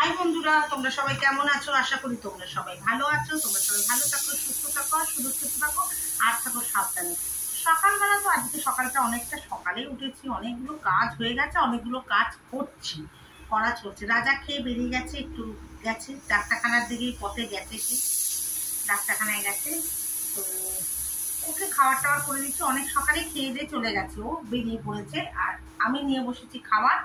High বন্ধুরা, তোমরা সবাই কেমন আছো? আশা করি তোমরা সবাই ভালো আছো। তোমরা সবাই ভালো থাকো, সুস্থ থাকো সুরক্ষিত থাকো, আর থাকো সাবধানে। সকালবেলা তো আজকে সকালটা অনেকটা সকালে উঠেছি, অনেকগুলো কাজ হয়ে গেছে, অনেকগুলো কাজ করছি, করা চলছে। রাজা খেয়ে বেরিয়ে গেছে, একটু গেছে, ডাক্তারখানার দিকেই পথে গেছে সে। ডাক্তারখানায় গেছে, তো ওকে খাবার টাবার করে দিচ্ছি অনেক সকালে খেয়ে দিয়ে চলে গেছে ও, বেরিয়ে পড়েছে। আর আমি নিয়ে বসেছি খাবার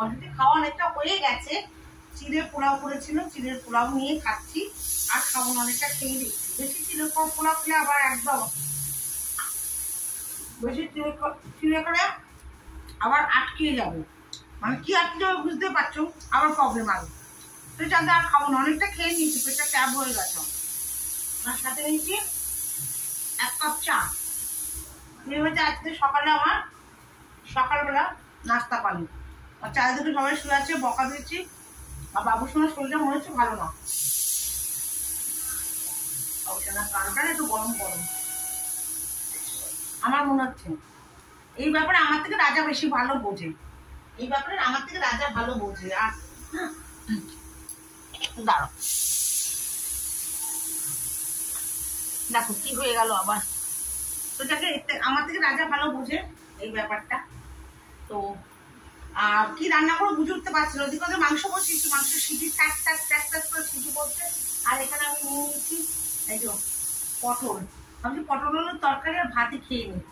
অলরেডি খাওয়া অনেকটা হয়ে গেছে। চিড়ের পোলাও করেছিল, চিড়ের পোলাও নিয়ে খাচ্ছি। আর খাব অনেকটা খেয়ে দিচ্ছি বেশি চিড়ের পোলাও খেলে আবার একদম বেশি চিড়ে চিড়ে করে আবার আটকে যাবে। মানে কি আটকে যাবে বুঝতে পারছ? আবার প্রবলেম আসবে। তো জানতে আর খাব না, অনেকটা খেয়ে নিয়েছি, পেটটা ট্যাব হয়ে গেছে। আর সাথে নিয়েছি এক কাপ চা। এই হচ্ছে আজকে সকালে আমার, সকালবেলা নাস্তা পানি। আর চারিদিকে সবাই শুয়ে আছে, বকা দিয়েছি আর বাবুর সঙ্গে শরীরটা মনে হচ্ছে ভালো না। কানটা একটু গরম গরম। আমার মনে হচ্ছে। এই ব্যাপারে আমার থেকে রাজা বেশি ভালো বোঝে। এই ব্যাপারে আমার থেকে রাজা ভালো বোঝে। আর দাঁড়ো দেখো কি হয়ে গেল আবার। তো যাকে আমার থেকে রাজা ভালো বোঝে এই ব্যাপারটা। তো আর কি রান্না করে বুঝে উঠতে পারছিল ওদিকে ওদের মাংস বসিয়েছি মাংস সিটি ট্যাক ট্যাক ট্যাক ট্যাক করে সিটি পড়ছে আর এখানে আমি নিয়ে নিয়েছি, এই যে পটল। আমি পটল হলো তরকারি আর ভাতই খেয়ে নিই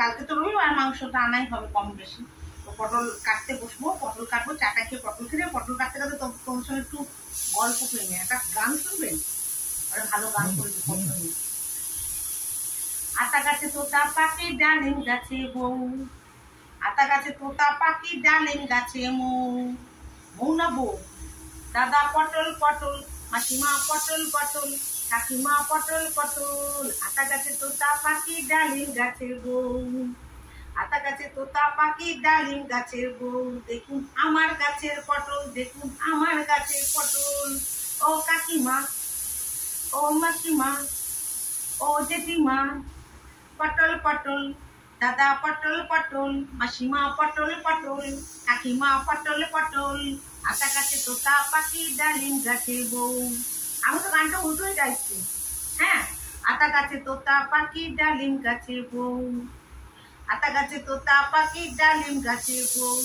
কালকে তো রবি আর মাংসটা আনাই হবে কম বেশি। তো পটল কাটতে বসবো, পটল কাটবো চাটা খেয়ে পটল খেলে পটল কাটতে কাটতে তোমার সঙ্গে একটু গল্প করে নিই একটা গান শুনবেন আর ভালো গান করে দিই পটল আতা গাছে তোতা পাখি ডালিম গাছে বউ। আতা গাছে তোতা পাখি ডালিম গাছে মৌ। মৌ না বউ দাদা পটল পটল, মাসিমা পটল পটল, কাকিমা পটল পটল। আতা গাছে তোতা পাখি ডালিম গাছে বউ আতা গাছে তোতা পাখি ডালিম গাছের বউ দেখুন আমার গাছের পটল, দেখুন আমার গাছের পটল। ও কাকিমা, ও মাসিমা, ও জেঠিমা, পটল পটল দাদা পটল পটল, মাসিমা পটল পটল, কাকিমা পটল পটল আতা গাছে তোতা পাখি, ডালিম গাছে বউ। আমি তো গানটা উল্টোই গাইছি। হ্যাঁ আতা গাছে তোতা পাখি, ডালিম গাছে বউ। আতা গাছে তোতা পাখি, ডালিম গাছে বউ।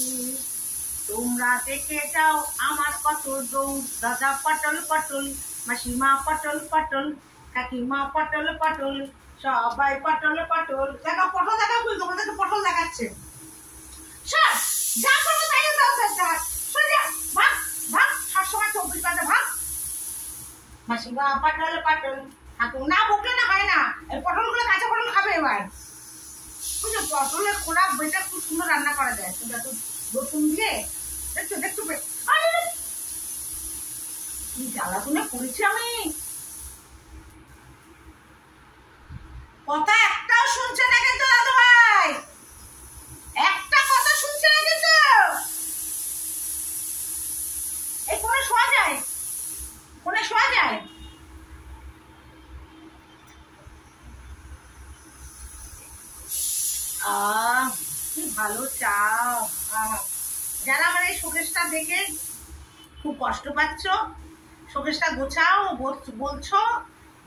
তোমরা দেখে যাও আমার কত দৌড়। দাদা পটল পটল, মাসিমা পটল পটল, কাকিমা পটল পটল সবাই পটল পটল। দেখা পটল দেখা বুঝ তোমাদেরকে পটল দেখাচ্ছে। স্যার যা করব তাই দাও, স্যার যা সোজা ভাগ ভাগ, সবসময় চব্বিশ ঘণ্টা ভাগ। মাসিমা, পটল না বকলে না হয় না। পটলগুলো কাঁচা পটল খাবে এবার। বুঝছ পটলের খোলা বেটা খুব সুন্দর রান্না করা যায়। সেটা তো রসুন দিয়ে দেখছ দেখছ আরে! কি আমি? কথা একটা কথা শুনছে না আহ, কি ভালো চাও। যারা আমার এই শোকেসটা দেখে খুব কষ্ট পাচ্ছ শোকেসটা গোছাও বল- বলছো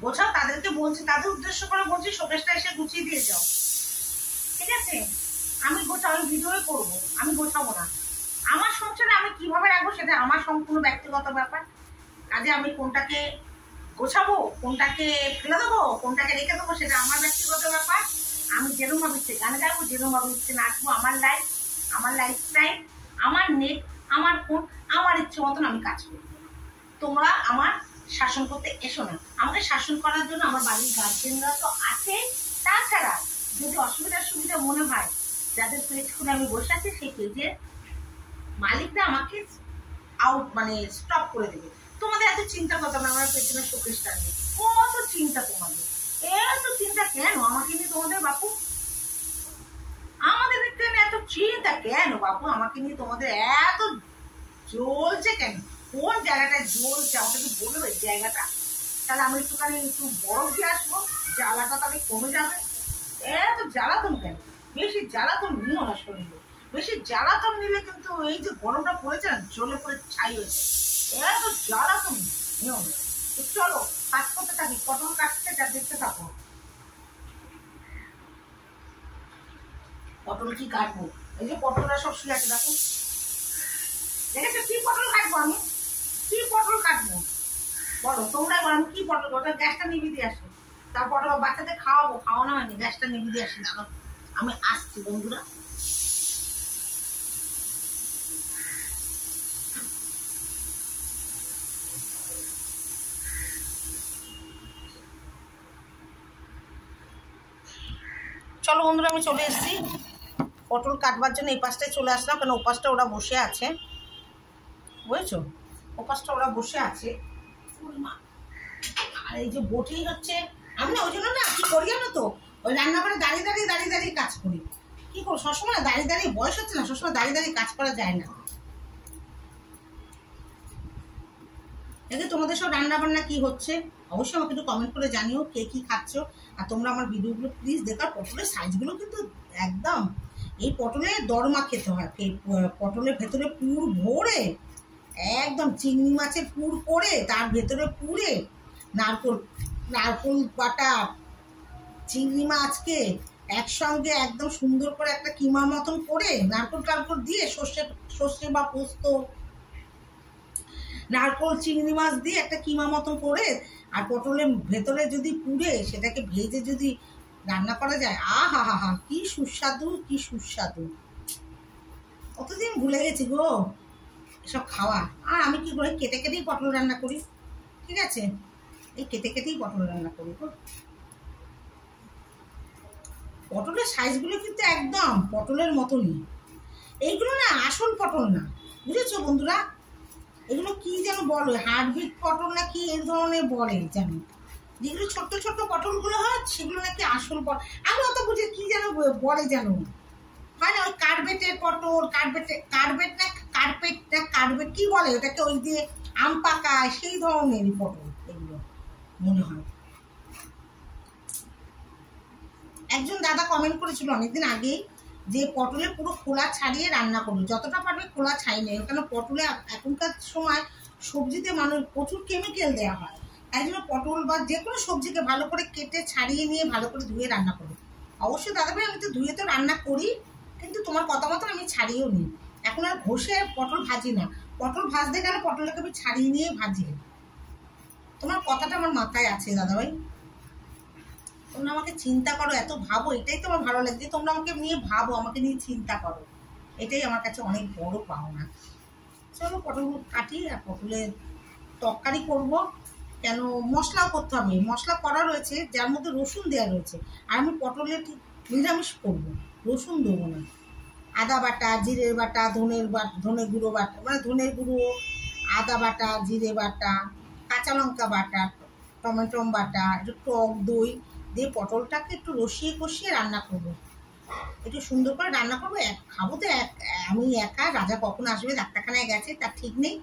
গোছাও তাদেরকে বলছি, তাদের উদ্দেশ্য করে বলছি শোকেসটা এসে গুছিয়ে দিয়ে যাও। ঠিক আছে? আমি গোছাও আমি ভিডিও করব, আমি গোছাবো না। আমার সংসারে আমি কীভাবে রাখব সেটা আমার সম্পূর্ণ ব্যক্তিগত ব্যাপার। কাজে আমি কোনটাকে গোছাবো, কোনটাকে ফেলে দেবো, কোনটাকে রেখে দেবো সেটা আমার ব্যক্তিগত ব্যাপার। আমি যেরকম ভাবে ইচ্ছে গান গাইবো যেরকম ভাবে ইচ্ছে নাচবো, আমার লাইফ আমার লাইফ স্টাইল আমার নেট আমার ফোন আমার ইচ্ছে মতন আমি কাজ করব। তোমরা আমার শাসন করতে এসো না। আমাকে শাসন করার জন্য আমার বাড়ির গার্জেনরা তো আছে। তাছাড়া যদি অসুবিধা সুবিধা মনে হয়, যাদের পেজ খুলে আমি বসে আছি, সেই পেজের মালিকরা আমাকে আউট মানে স্টপ করে দেবে। তোমাদের এত চিন্তা করতে না, আমার পেছনে শোকেসটা নেই। কত চিন্তা তোমাদের? এত চিন্তা কেন? আমাকে নিয়ে তোমাদের বাপু? আমাদের এত চিন্তা কেন বাপু? আমাকে নিয়ে তোমাদের এত জ্বলছে কেন? কোন জায়গাটায় জ্বলছে আমাকে একটু বলবে জায়গাটা, তাহলে আমি একটুখানি একটু বরফ দিয়ে আসব, জ্বালাটা তাহলে কমে যাবে। এত জ্বালাতন কেন? বেশি জ্বালাতন নিও না শরীরে। বেশি জ্বালাতন নিলে কিন্তু এই যে গরমটা পড়েছে না জ্বলে পড়ে ছাই হয়েছে এত জ্বালাতন নিও না। চলো, কাজ করতে থাকি পটল কাটতে যা দেখতে থাকো। পটল কি কাটবো এই যে পটলটা সব শুয়ে আছে, দেখো। দেখেছ কি পটল কাটবো আমি? কি পটল কাটবো? বলো, তোমরা বলো, আমি কি পটল ওটা গ্যাসটা নিবি দিয়ে আসো। তারপর বাচ্চাদের খাওয়াবো, খাওয়ানো হয়নি, গ্যাসটা নিবি দিয়ে আসি আমি আসছি, বন্ধুরা। চলো বন্ধুরা, আমি চলে এসেছি। পটল কাটবার জন্য এই পাশটায় চলে আসলাম, কেন ও পাশটা ওরা বসে আছে। বুঝেছ? ওরা বসে আছে। আর এই যে হচ্ছে, আমি না, ওই জন্য না কি করি তো? ওই রান্নাঘরে দাঁড়িয়ে দাঁড়িয়ে দাঁড়িয়ে দাঁড়িয়ে কাজ করি। কি করো সবসময় দাঁড়িয়ে দাঁড়িয়ে বয়স হচ্ছে না, সবসময় দাঁড়িয়ে দাঁড়িয়ে কাজ করা যায় না। দেখে তোমাদের সব রান্না বান্না কি হচ্ছে, অবশ্যই আমাকে একটু কমেন্ট করে জানিও কে কি খাচ্ছ। আর তোমরা আমার ভিডিওগুলো প্লিজ দেখার পটলের সাইজগুলো কিন্তু একদম, এই পটলের দরমা খেতে হয় পটলের ভেতরে পুর ভরে। একদম চিংড়ি মাছের পুর করে তার ভেতরে পুরে নারকোল নারকোল বাটা, চিংড়ি মাছকে একসঙ্গে একদম সুন্দর করে একটা কিমা মতন করে নারকোল টারকোল দিয়ে সর্ষে সর্ষে বা পোস্ত, নারকোল চিংড়ি মাছ দিয়ে একটা কিমা মতন করে আর পটলের ভেতরে যদি পুড়ে সেটাকে ভেজে যদি রান্না করা যায় আ হা হা হা, কি সুস্বাদু কি সুস্বাদু। কতদিন ভুলে গেছি গো। এসব খাওয়া। আর আমি কি করে কেটে কেটেই পটল রান্না করি? ঠিক আছে? এই কেটে কেটেই পটল রান্না করি পটলের সাইজগুলো কিন্তু একদম পটলের মতনই। এইগুলো না আসল পটল না। বুঝেছ বন্ধুরা? এগুলো কি যেন বলে? হার্টবিট পটল না কি এই ধরনের বলে যেন যেগুলো ছোট্ট ছোট্ট পটলগুলো হয়, সেগুলো নাকি আসল পটল আমি অত বুঝে কি যেন বলে যেন হয় না ওই কার্বেটের পটল কার্বেটে কার্বেট না কার্বেট কি বলে? ওটাকে ওই দিয়ে আম পাকায়, সেই ধরনেরই পটল এগুলো মনে হয়। একজন দাদা কমেন্ট করেছিল অনেকদিন আগেই যে পটলে পুরো খোলা ছাড়িয়ে রান্না করবে। যতটা পারবে খোলা ছাই নেই কেন পটলে এখনকার সময় সবজিতে মানুষ প্রচুর কেমিক্যাল দেওয়া হয়। তাই জন্য পটল বা যে কোনো সবজিকে ভালো করে কেটে ছাড়িয়ে নিয়ে ভালো করে ধুয়ে রান্না করবে। অবশ্যই দাদা ভাই আমি তো ধুয়ে তো রান্না করি, কিন্তু তোমার কথা মতো আমি ছাড়িয়েও নিই। এখন আর ঘষে পটল ভাজি না। পটল ভাজতে গেলে পটলটাকে আমি ছাড়িয়ে নিয়ে ভাজি। তোমার কথাটা আমার মাথায় আছে দাদা ভাই তোমরা আমাকে চিন্তা করো, এত ভাবো, এটাই তোমার ভালো লাগছে তোমরা আমাকে নিয়ে ভাবো, আমাকে নিয়ে চিন্তা করো। এটাই আমার কাছে অনেক বড় পাওনা। চলো, পটল কাটি আর পটলের তরকারি করব। কেন মশলাও করতে হবে। মশলা করা রয়েছে, যার মধ্যে রসুন দেওয়া রয়েছে। আর আমি পটলের ঠিক নিরামিষ করব। রসুন দেবো না। আদা বাটা, জিরে বাটা, ধনের বাটা ধনে গুঁড়ো বাটা মানে ধনের গুঁড়ো, আদা বাটা, জিরে বাটা, কাঁচা লঙ্কা বাটা, টমেটো বাটা, একটু টক দই দিয়ে পটলটাকে একটু রসিয়ে কষিয়ে রান্না করব। একটু সুন্দর করে রান্না করব। এক, খাব তো এক, আমি একা, রাজা কখন আসবে, ডাক্তারখানায় গেছে, তার ঠিক নেই।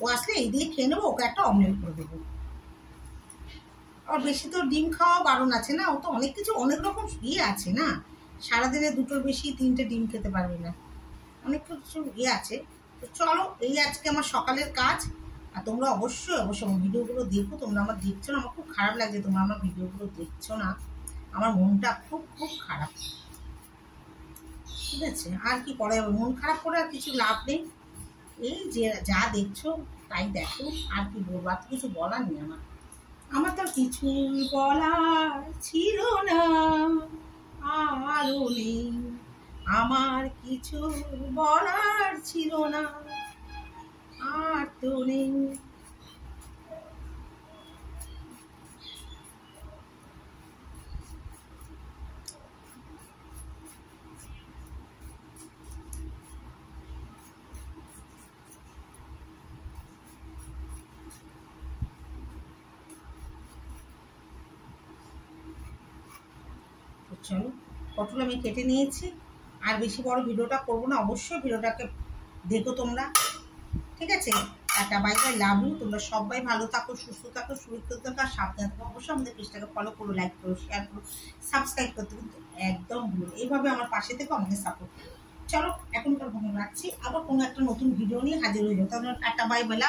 ও আসলে এই দিয়ে খেয়ে নেব, ওকে একটা অমলেট করে দেবো। আর বেশি তো ডিম খাওয়া বারণ আছে না, ও তো অনেক কিছু, অনেক রকম ইয়ে আছে না। সারাদিনে দুটোর বেশি তিনটে ডিম খেতে পারবে না। অনেক কিছু ইয়ে আছে। তো চলো, এই আজকে আমার সকালের কাজ। আর তোমরা অবশ্যই অবশ্যই আমার ভিডিওগুলো দেখো। তোমরা আমার দেখছ না, আমার খুব খারাপ লাগছে। তোমরা আমার ভিডিওগুলো দেখছ না। আমার মনটা খুব খুব খারাপ। ঠিক আছে, আর কি করা যাবে? মন খারাপ করে আর কিছু লাভ নেই। এই যে যা দেখছ, তাই দেখো। আর কি বলব? আর কিছু বলার নেই আমার। আমার তো কিছুই বলার ছিল না আমার কিছু বলার ছিল না আর তো নেই। চলো। পটল আমি কেটে নিয়েছি। আর বেশি বড় ভিডিওটা করব না, অবশ্যই ভিডিওটাকে দেখো তোমরা। ঠিক আছে? একটা বাই বাই লাভ ইউ তোমরা সবাই ভালো থাকো, সুস্থ থাকো সুরক্ষিত থাকো, আর সাবধানে থাকো। অবশ্যই আমাদের পেজটাকে ফলো করো লাইক করো শেয়ার করো সাবস্ক্রাইব করতে কিন্তু একদম ভুলো এইভাবে আমার পাশে থেকে, আমাকে সাপোর্ট করো। চলো, এখনকার মতো রাখছি। আবার কোনো একটা নতুন ভিডিও নিয়ে হাজির হয়ে যাব। তাহলে টাটা, বাই বেলা